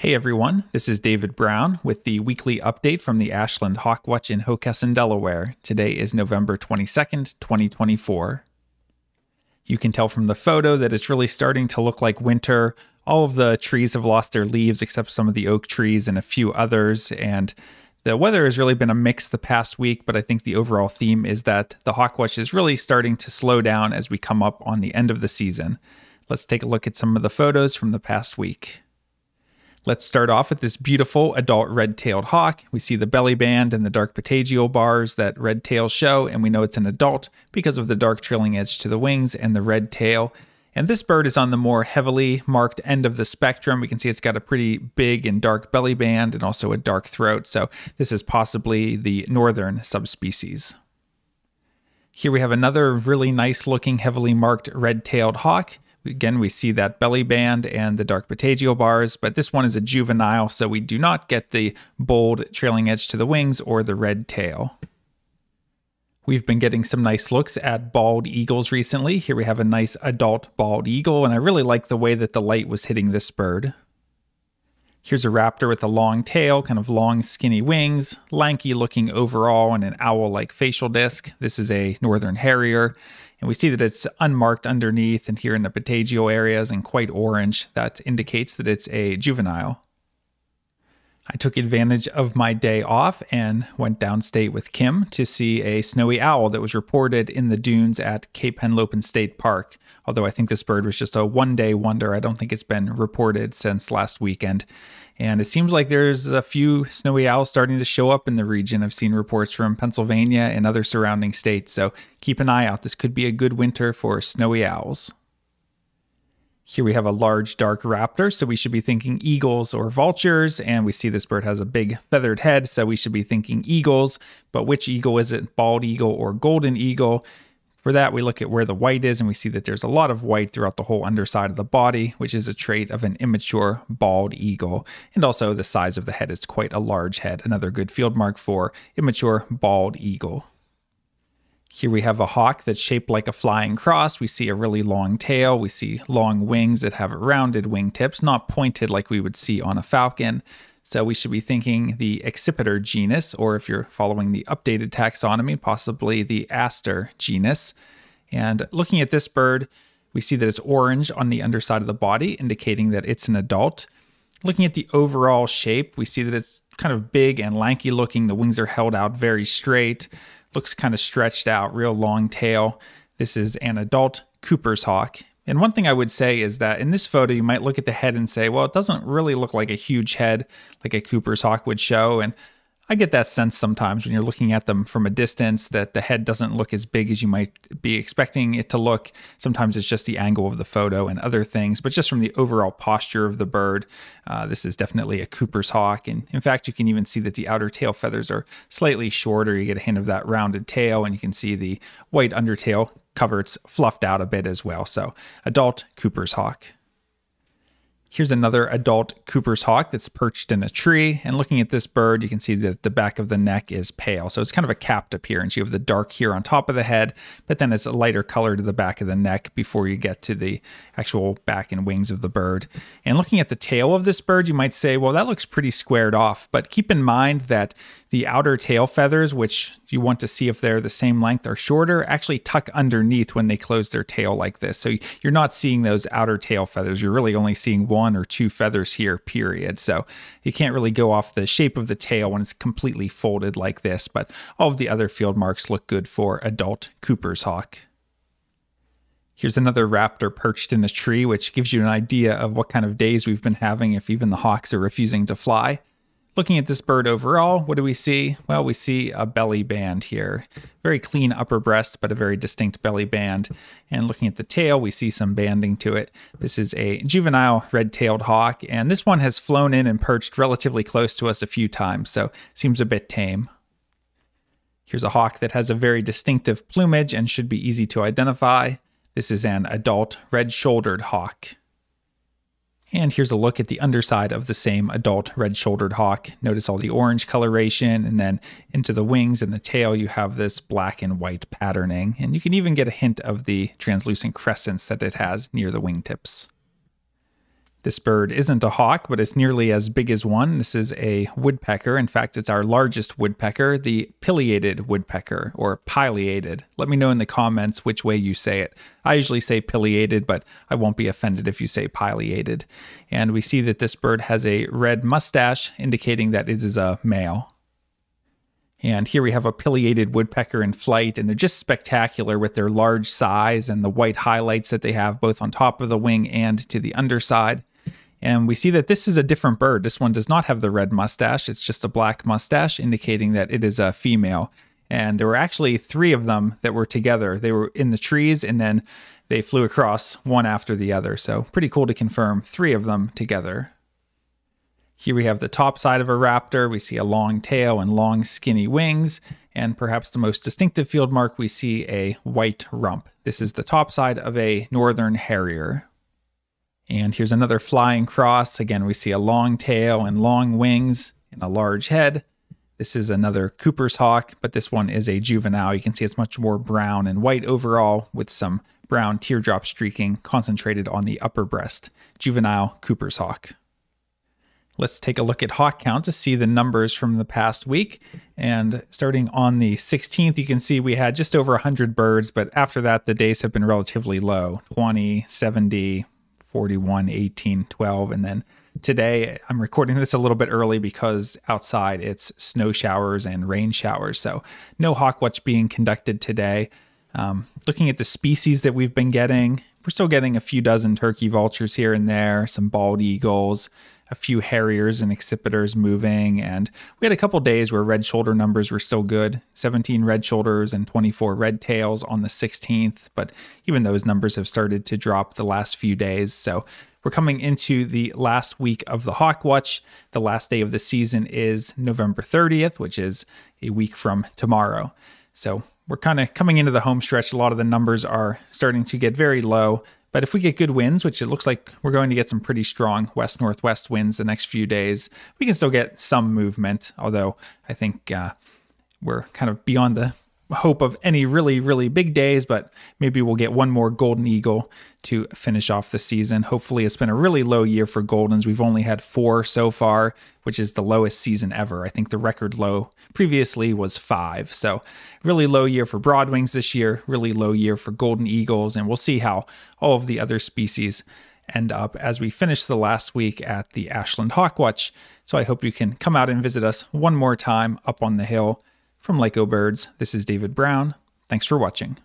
Hey everyone, this is David Brown with the weekly update from the Ashland Hawkwatch in Hockessin, Delaware. Today is November 22nd, 2024. You can tell from the photo that it's really starting to look like winter. All of the trees have lost their leaves except some of the oak trees and a few others. And the weather has really been a mix the past week, but I think the overall theme is that the Hawkwatch is really starting to slow down as we come up on the end of the season. Let's take a look at some of the photos from the past week. Let's start off with this beautiful adult red-tailed hawk. We see the belly band and the dark patagial bars that red tails show, and we know it's an adult because of the dark trailing edge to the wings and the red tail. And this bird is on the more heavily marked end of the spectrum. We can see it's got a pretty big and dark belly band and also a dark throat. So this is possibly the northern subspecies. Here we have another really nice looking heavily marked red-tailed hawk. Again, we see that belly band and the dark patagial bars, but this one is a juvenile, so we do not get the bold trailing edge to the wings or the red tail. We've been getting some nice looks at bald eagles recently. Here we have a nice adult bald eagle, and I really like the way that the light was hitting this bird. Here's a raptor with a long tail, kind of long skinny wings, lanky looking overall, and an owl like facial disc. This is a northern harrier. And we see that it's unmarked underneath and here in the patagial areas and quite orange. That indicates that it's a juvenile. I took advantage of my day off and went downstate with Kim to see a snowy owl that was reported in the dunes at Cape Henlopen State Park. Although I think this bird was just a one day wonder, I don't think it's been reported since last weekend. And it seems like there's a few snowy owls starting to show up in the region. I've seen reports from Pennsylvania and other surrounding states, so keep an eye out. This could be a good winter for snowy owls. Here we have a large dark raptor, so we should be thinking eagles or vultures. And we see this bird has a big feathered head, so we should be thinking eagles. But which eagle is it, bald eagle or golden eagle? For that, we look at where the white is, and we see that there's a lot of white throughout the whole underside of the body, which is a trait of an immature bald eagle. And also, the size of the head is quite a large head, another good field mark for immature bald eagle. Here we have a hawk that's shaped like a flying cross. We see a really long tail. We see long wings that have rounded wingtips, not pointed like we would see on a falcon. So we should be thinking the Accipiter genus, or if you're following the updated taxonomy, possibly the Astur genus. And looking at this bird, we see that it's orange on the underside of the body, indicating that it's an adult. Looking at the overall shape, we see that it's kind of big and lanky looking. The wings are held out very straight looks kind of stretched out, real long tail. This is an adult Cooper's hawk. And one thing I would say is that in this photo, you might look at the head and say, well, it doesn't really look like a huge head like a Cooper's hawk would show. And I get that sense sometimes when you're looking at them from a distance that the head doesn't look as big as you might be expecting it to look. Sometimes it's just the angle of the photo and other things, but just from the overall posture of the bird, uh, this is definitely a Cooper's hawk. And in fact, you can even see that the outer tail feathers are slightly shorter. You get a hint of that rounded tail, and you can see the white undertail coverts fluffed out a bit as well. So, adult Cooper's hawk. Here's another adult Cooper's hawk that's perched in a tree. And looking at this bird, you can see that the back of the neck is pale. So it's kind of a capped appearance. You have the dark here on top of the head, but then it's a lighter color to the back of the neck before you get to the actual back and wings of the bird. And looking at the tail of this bird, you might say, well, that looks pretty squared off. But keep in mind that the outer tail feathers, which you want to see if they're the same length or shorter, actually tuck underneath when they close their tail like this. So you're not seeing those outer tail feathers. You're really only seeing one or two feathers here, period. So you can't really go off the shape of the tail when it's completely folded like this, but all of the other field marks look good for adult Cooper's hawk. Here's another raptor perched in a tree, which gives you an idea of what kind of days we've been having if even the hawks are refusing to fly. Looking at this bird overall, what do we see? Well, we see a belly band here. Very clean upper breast, but a very distinct belly band. And looking at the tail, we see some banding to it. This is a juvenile red-tailed hawk, and this one has flown in and perched relatively close to us a few times, so seems a bit tame. Here's a hawk that has a very distinctive plumage and should be easy to identify. This is an adult red-shouldered hawk. And here's a look at the underside of the same adult red-shouldered hawk. Notice all the orange coloration, and then into the wings and the tail, you have this black and white patterning. And you can even get a hint of the translucent crescents that it has near the wingtips. This bird isn't a hawk, but it's nearly as big as one. This is a woodpecker. In fact, it's our largest woodpecker, the pileated woodpecker or pileated. Let me know in the comments which way you say it. I usually say pileated, but I won't be offended if you say pileated. And we see that this bird has a red mustache, indicating that it is a male. And here we have a pileated woodpecker in flight, and they're just spectacular with their large size and the white highlights that they have both on top of the wing and to the underside. And we see that this is a different bird. This one does not have the red mustache. It's just a black mustache, indicating that it is a female. And there were actually three of them that were together. They were in the trees and then they flew across one after the other. So pretty cool to confirm three of them together. Here we have the top side of a raptor. We see a long tail and long skinny wings. And perhaps the most distinctive field mark, we see a white rump. This is the top side of a northern harrier. And here's another flying cross. Again, we see a long tail and long wings and a large head. This is another Cooper's hawk, but this one is a juvenile. You can see it's much more brown and white overall with some brown teardrop streaking concentrated on the upper breast. Juvenile Cooper's hawk. Let's take a look at hawk count to see the numbers from the past week. And starting on the 16th, you can see we had just over 100 birds, but after that, the days have been relatively low 20, 70, 41, 18, 12. And then today, I'm recording this a little bit early because outside it's snow showers and rain showers. So no hawk watch being conducted today. Um, looking at the species that we've been getting, we're still getting a few dozen turkey vultures here and there, some bald eagles, a few harriers and accipiters moving. And we had a couple days where red shoulder numbers were still good 17 red shoulders and 24 red tails on the 16th. But even those numbers have started to drop the last few days. So we're coming into the last week of the Hawk Watch. The last day of the season is November 30th, which is a week from tomorrow. So we're kind of coming into the home stretch. A lot of the numbers are starting to get very low. But if we get good winds, which it looks like we're going to get some pretty strong west northwest winds the next few days, we can still get some movement. Although I think uh, we're kind of beyond the hope of any really, really big days, but maybe we'll get one more Golden Eagle to finish off the season. Hopefully, it's been a really low year for Goldens. We've only had four so far, which is the lowest season ever. I think the record low previously was five. So, really low year for Broadwings this year, really low year for Golden Eagles, and we'll see how all of the other species end up as we finish the last week at the Ashland Hawkwatch. So, I hope you can come out and visit us one more time up on the hill. From LycoBirds, this is David Brown. Thanks for watching.